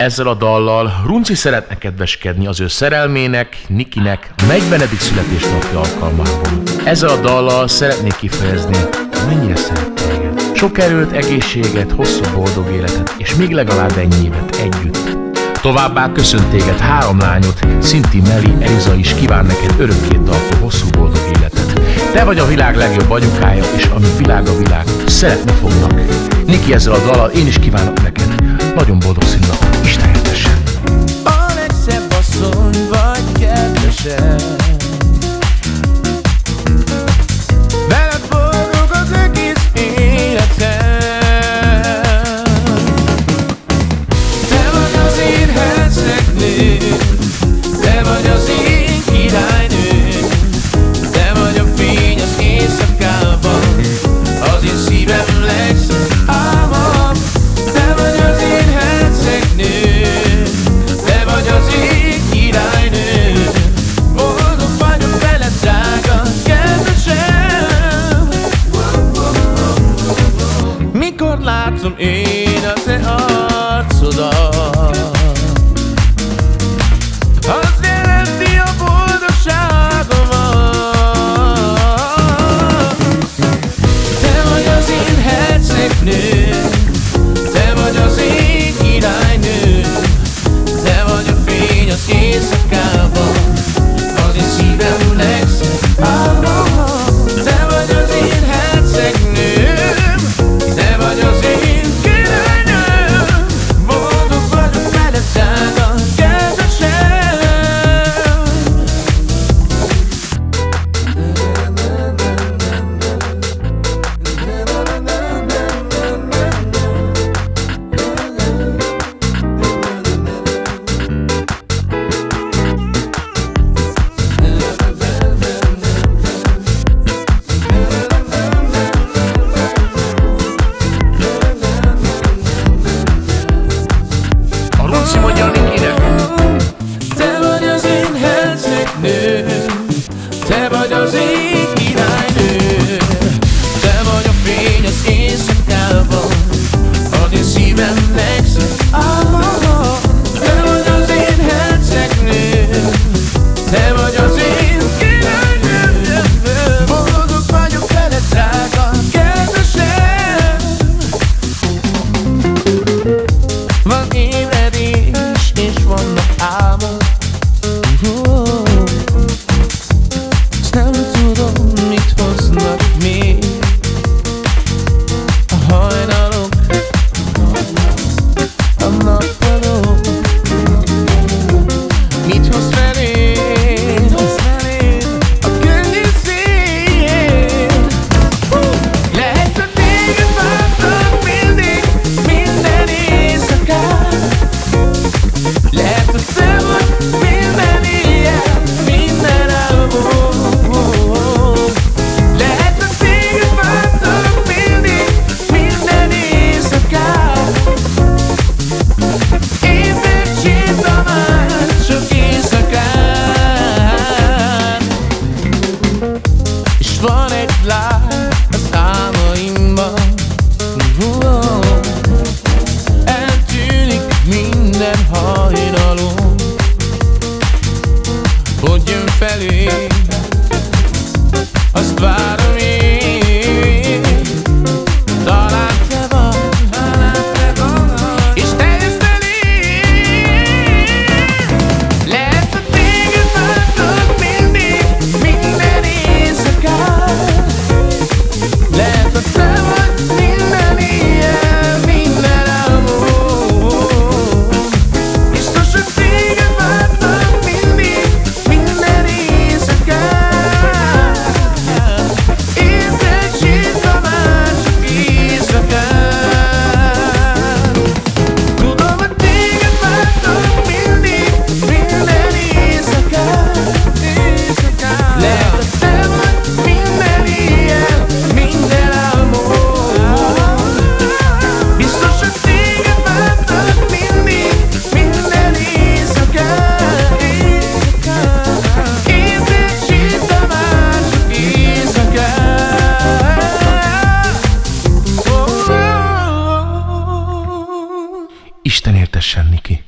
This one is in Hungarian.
ezzel a dallal Runci szeretne kedveskedni az ő szerelmének, Nikinek 40. születésnapja alkalmából. Ezzel a dallal szeretnék kifejezni, mennyire szeret téged. Sok erőt, egészséget, hosszú boldog életet, és még legalább ennyi évet együtt. Továbbá köszönt téged három lányot, Szinti Meli, Eliza is kíván neked örökké tartó hosszú boldog életet. Te vagy a világ legjobb anyukája, és ami világ a világ, szeretni fognak. Niki ezzel a dallal én is kívánok neked. Nagyon boldog színnak azon vagy kedvesem sozinho. Isten éltessen, Niki!